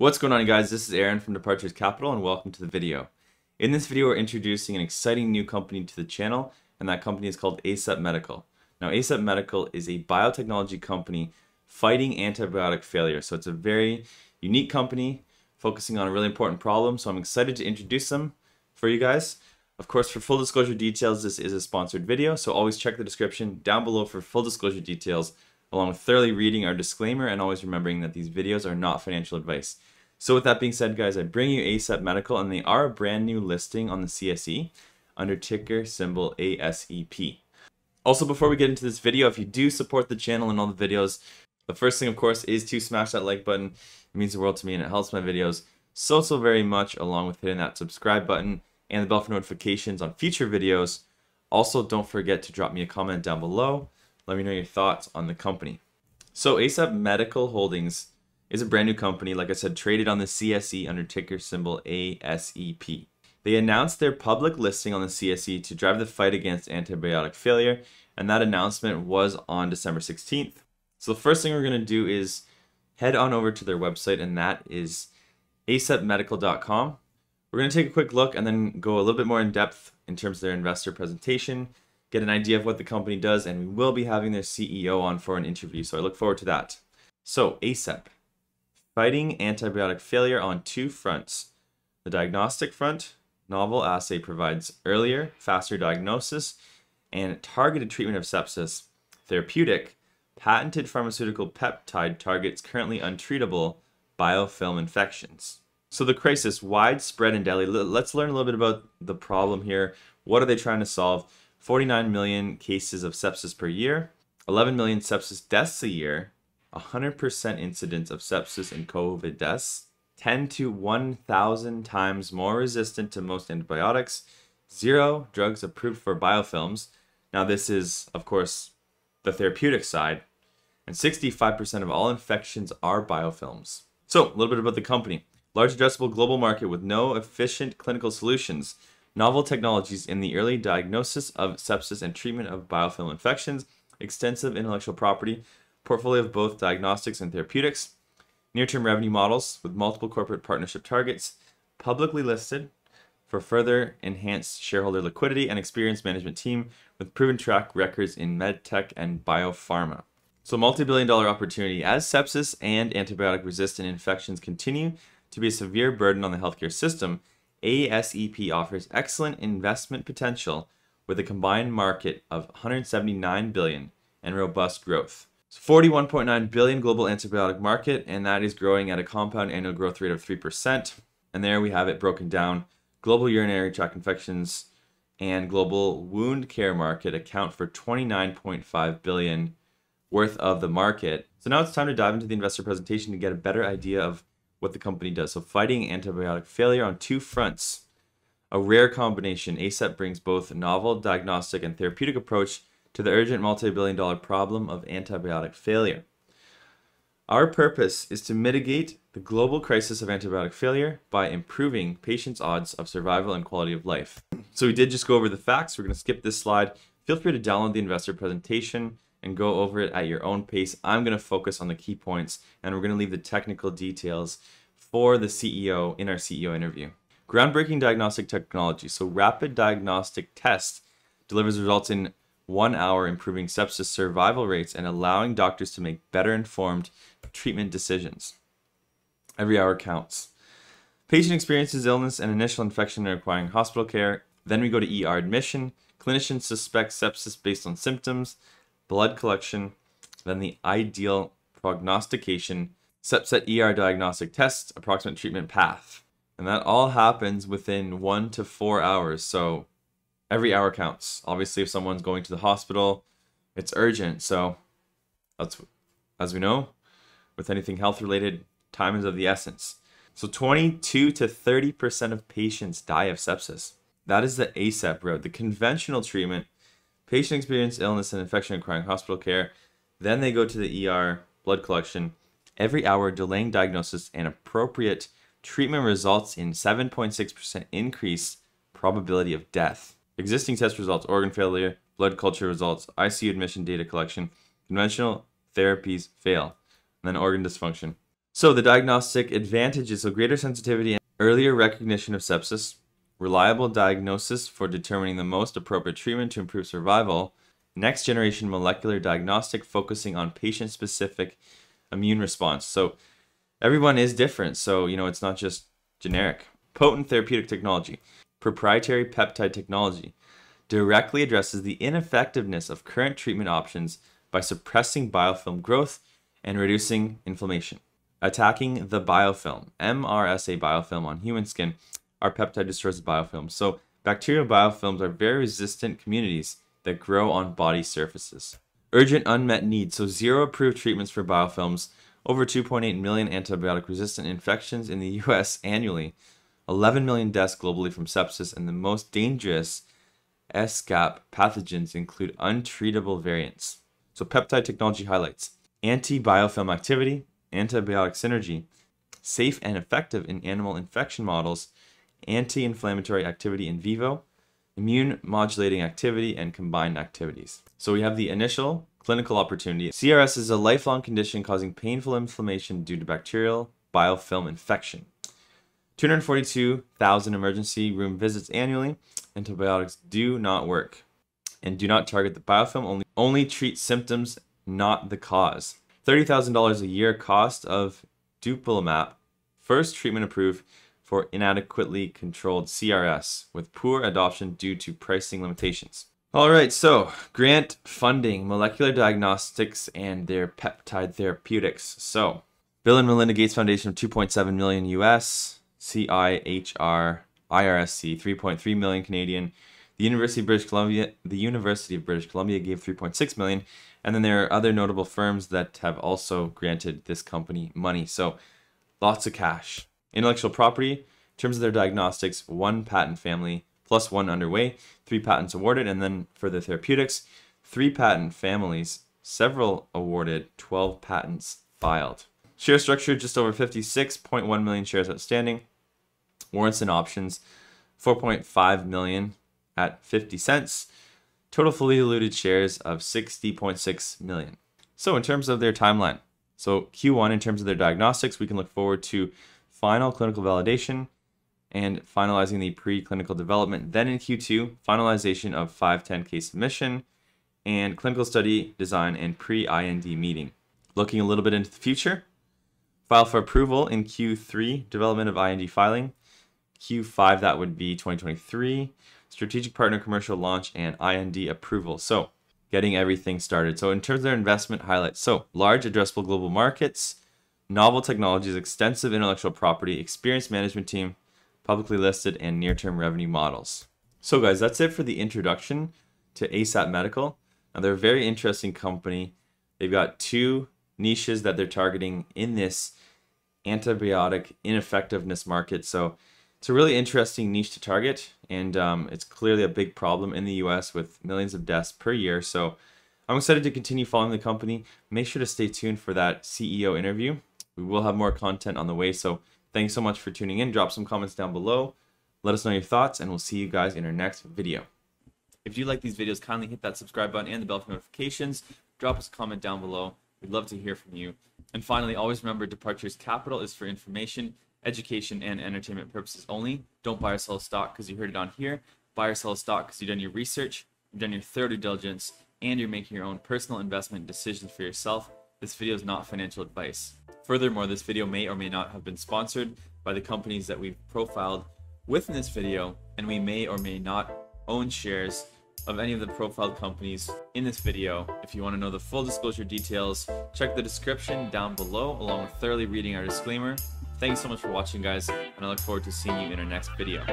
What's going on guys, this is Aaron from Departures Capital and welcome to the video. In this video we're introducing an exciting new company to the channel and that company is called ASEP Medical. Now ASEP Medical is a biotechnology company fighting antibiotic failure. So it's a very unique company focusing on a really important problem. So I'm excited to introduce them for you guys. Of course, for full disclosure details, this is a sponsored video, so always check the description down below for full disclosure details, along with thoroughly reading our disclaimer and always remembering that these videos are not financial advice. So with that being said, guys, I bring you ASEP Medical, and they are a brand new listing on the CSE under ticker symbol ASEP. Also, before we get into this video, if you do support the channel and all the videos, the first thing, of course, is to smash that like button. It means the world to me and it helps my videos so, so very much, along with hitting that subscribe button and the bell for notifications on future videos. Also, don't forget to drop me a comment down below. Let me know your thoughts on the company. So, ASEP Medical Holdings is a brand new company, like I said, traded on the CSE under ticker symbol ASEP. They announced their public listing on the CSE to drive the fight against antibiotic failure, and that announcement was on December 16th. So the first thing we're going to do is head on over to their website, and that is asepmedical.com. We're going to take a quick look and then go a little bit more in depth in terms of their investor presentation, get an idea of what the company does, and we will be having their CEO on for an interview. So I look forward to that. So, ASEP fighting antibiotic failure on two fronts. The diagnostic front, novel assay provides earlier, faster diagnosis and targeted treatment of sepsis. Therapeutic, patented pharmaceutical peptide targets currently untreatable biofilm infections. So the crisis, widespread in Delhi. Let's learn a little bit about the problem here. What are they trying to solve? 49 million cases of sepsis per year, 11 million sepsis deaths a year, 100% incidence of sepsis and COVID deaths, 10 to 1,000 times more resistant to most antibiotics, zero drugs approved for biofilms. Now, this is, of course, the therapeutic side, and 65% of all infections are biofilms. So, a little bit about the company. Large addressable global market with no efficient clinical solutions, novel technologies in the early diagnosis of sepsis and treatment of biofilm infections, extensive intellectual property, portfolio of both diagnostics and therapeutics, near-term revenue models with multiple corporate partnership targets, publicly listed for further enhanced shareholder liquidity and experienced management team with proven track records in medtech and biopharma. So multi-billion dollar opportunity as sepsis and antibiotic resistant infections continue to be a severe burden on the healthcare system, ASEP offers excellent investment potential with a combined market of 179 billion and robust growth. 41.9 billion global antibiotic market, and that is growing at a compound annual growth rate of 3%. And there we have it broken down. Global urinary tract infections and global wound care market account for 29.5 billion worth of the market. So now it's time to dive into the investor presentation to get a better idea of what the company does. So fighting antibiotic failure on two fronts. A rare combination, ASEP brings both a novel diagnostic and therapeutic approach to the urgent multi-billion dollar problem of antibiotic failure. Our purpose is to mitigate the global crisis of antibiotic failure by improving patients' odds of survival and quality of life. So we did just go over the facts. We're going to skip this slide. Feel free to download the investor presentation and go over it at your own pace. I'm going to focus on the key points and we're going to leave the technical details for the CEO in our CEO interview. Groundbreaking diagnostic technology. So rapid diagnostic test delivers results in one hour, improving sepsis survival rates and allowing doctors to make better informed treatment decisions. Every hour counts. Patient experiences illness and initial infection requiring hospital care. Then we go to ER admission. Clinicians suspect sepsis based on symptoms, blood collection, then the ideal prognostication, sepset ER diagnostic tests, approximate treatment path. And that all happens within one to four hours. So every hour counts. Obviously, if someone's going to the hospital, it's urgent. So that's as we know, with anything health related, time is of the essence. So 22 to 30% of patients die of sepsis. That is the ASEP road. The conventional treatment, patient experience illness and infection requiring hospital care. Then they go to the ER, blood collection. Every hour, delaying diagnosis and appropriate treatment results in 7.6% increase probability of death. Existing test results, organ failure, blood culture results, ICU admission data collection, conventional therapies fail, and then organ dysfunction. So the diagnostic advantages of greater sensitivity and earlier recognition of sepsis, reliable diagnosis for determining the most appropriate treatment to improve survival, next generation molecular diagnostic focusing on patient specific immune response. So everyone is different. So, you know, it's not just generic. Potent therapeutic technology, proprietary peptide technology directly addresses the ineffectiveness of current treatment options by suppressing biofilm growth and reducing inflammation. Attacking the biofilm, MRSA biofilm on human skin, our peptide destroys the. So, bacterial biofilms are very resistant communities that grow on body surfaces. Urgent unmet need. So, zero approved treatments for biofilms, over 2.8 million antibiotic resistant infections in the US annually, 11 million deaths globally from sepsis, and the most dangerous ESKAPE pathogens include untreatable variants. So, peptide technology highlights anti biofilm activity, antibiotic synergy, safe and effective in animal infection models, anti inflammatory activity in vivo, immune modulating activity, and combined activities. So we have the initial clinical opportunity. CRS is a lifelong condition causing painful inflammation due to bacterial biofilm infection. 242,000 emergency room visits annually. Antibiotics do not work and do not target the biofilm, only, only treat symptoms, not the cause. $30,000 a year cost of dupilumab, first treatment approved for inadequately controlled CRS with poor adoption due to pricing limitations. All right, so grant funding, molecular diagnostics, and their peptide therapeutics. So, Bill and Melinda Gates Foundation of 2.7 million US, CIHR, IRSC 3.3 million Canadian. The University of British Columbia, the University of British Columbia gave 3.6 million, and then there are other notable firms that have also granted this company money. So, lots of cash. Intellectual property, in terms of their diagnostics, one patent family plus one underway, three patents awarded, and then for the therapeutics, three patent families, several awarded, 12 patents filed. Share structure just over 56.1 million shares outstanding. Warrants and options 4.5 million at 50 cents. Total fully diluted shares of 60.6 million. So in terms of their timeline, so Q1 in terms of their diagnostics, we can look forward to final clinical validation, and finalizing the preclinical development. Then in Q2, finalization of 510K submission and clinical study design and pre IND meeting. Looking a little bit into the future, file for approval in Q3, development of IND filing. Q5, that would be 2023, strategic partner commercial launch and IND approval. So, getting everything started. So, in terms of their investment highlights, so large addressable global markets, novel technologies, extensive intellectual property, experienced management team, publicly listed, and near term revenue models. So, guys, that's it for the introduction to ASEP Medical. Now, they're a very interesting company. They've got two niches that they're targeting in this antibiotic ineffectiveness market. So, it's a really interesting niche to target, and um, it's clearly a big problem in the US with millions of deaths per year. So, I'm excited to continue following the company. Make sure to stay tuned for that CEO interview we will have more content on the way. So thanks so much for tuning in. Drop some comments down below. Let us know your thoughts, and we'll see you guys in our next video. If you like these videos, kindly hit that subscribe button and the bell for notifications. Drop us a comment down below. We'd love to hear from you. And finally, always remember Departures Capital is for information, education, and entertainment purposes only. Don't buy or sell stock because you heard it on here. Buy or sell stock because you've done your research, you've done your thorough diligence, and you're making your own personal investment decisions for yourself. This video is not financial advice. Furthermore, this video may or may not have been sponsored by the companies that we've profiled within this video, and we may or may not own shares of any of the profiled companies in this video. If you want to know the full disclosure details, check the description down below along with thoroughly reading our disclaimer. Thanks so much for watching guys, and I look forward to seeing you in our next video.